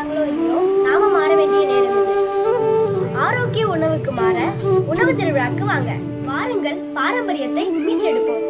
மாறுறாங்களோ இல்லையோ நாம மாற வேண்டிய நேரம் ஆரோக்கிய உணவுக்கு மாற உணவு திருவிழாக்கு வாங்க. வாருங்கள் பாரம்பரியத்தை மீட்டெடுப்போம்.